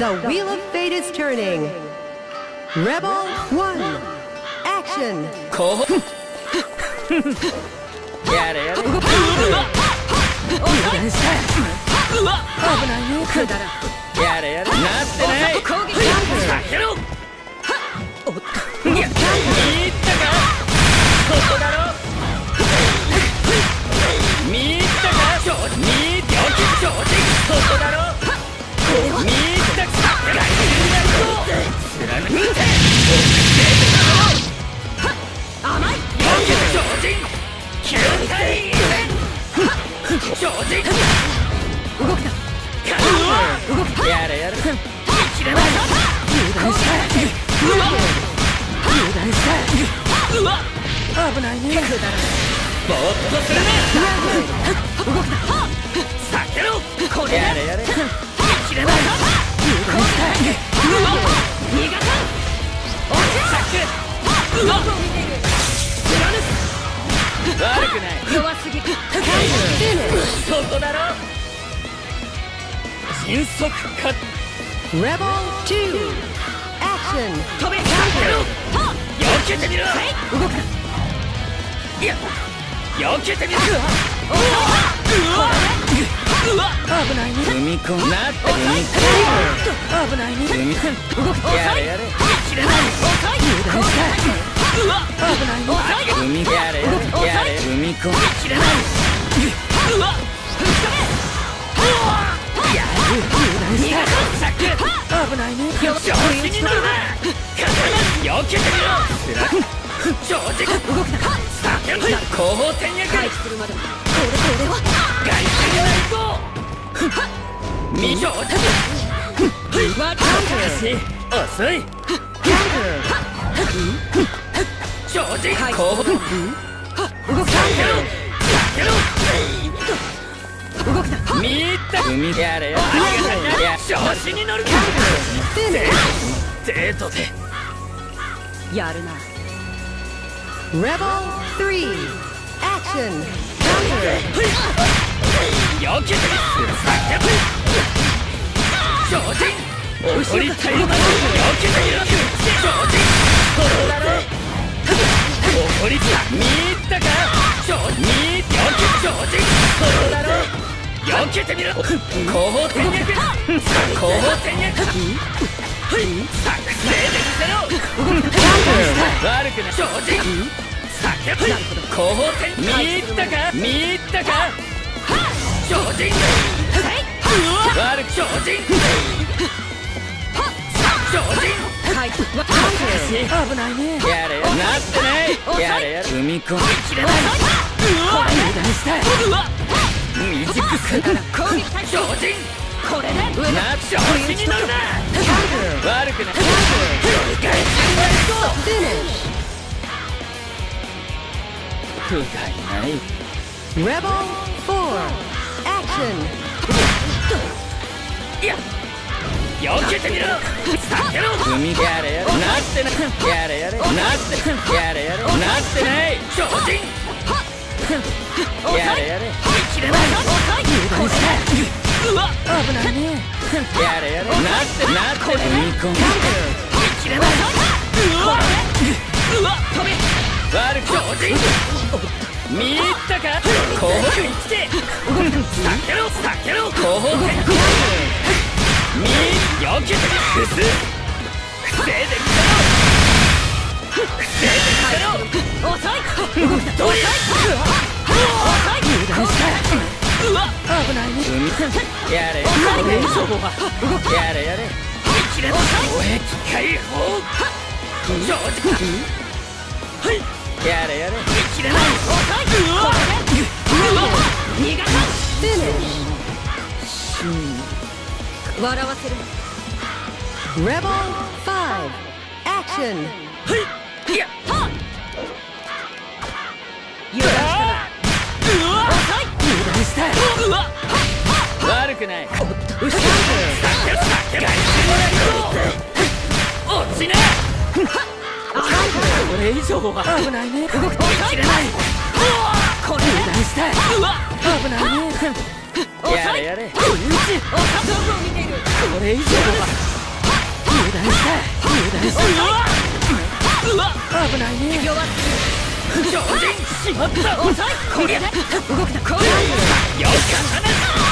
The wheel of fate is turning. Rebel 1. Action. こうやれやれ油断した危ないねくだらやれやれなってない攻撃避けろ動くな。やれやれ油断した油断した危ないねくだらぼーっとするな避けろこれやれやれ油断した逃がさんおっさくうわ弱すぎ Finish. そこだろ迅速か Rebel 2. Action. 飛べ避けろ避けてみろ動くないや避けてみろうわうわ危ないね踏み込んなって踏み込んだ危ないね込み込動くやれやれ切れない油断したうわ危ないね踏みやれやれやれ踏み込むうわ油断したさっく危ないね調子に乗るな刀避けてみろ正直動くな避けろ後方転躍回避するまではこれこれは外線内行未正直わし遅い正直後方避動くけろ避けろ動くな。見れやれや調子に乗るな。デートでやるな。Rebel 3. Action. 避けてみ避けろ正直。怒りたいまま避けてみろ正避けてみろ後方転躍後方転躍作戦で見せろ悪くない正直避けろ後方転見入ったか見入ったか正直悪く正直正直回避わ危ないねやれやなってないやれやれ踏み込む油断したい。未熟すから攻撃対正直これでな調子に乗るな悪くない Finish. 不甲斐ない Rebel 4. Action. いや避けてみろ避けろ踏みやれやれなってないやれやれなってやれやれなってない正直やれやれ油断したうわ危ないねやれやれなってなって踏み込む切れないうわうわ飛べ悪く正直見入ったか後方につけ避けろ避けろ後方転見避けてみ伏す防いでみせろ防いでみせろ遅いどれ。ないね踏みやれ。これ。以上はやれ。やれ。防衛機解放正直はいやれ。やれ。うわ逃がさ Finish. 笑わせる Rebel 5. Action. はいいや油断したなうわ油断したうわ悪くない。後ろ避けろ避けろ落ちなこれ以上は危ないね。動くと切れないこれ油断したうわ危ないね。やれやれどこを見てるこれ以上は断した油断したうわ危ないね。弱ってる超人しまった遅いこりゃ動くなこりゃよかった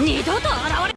二度と現れ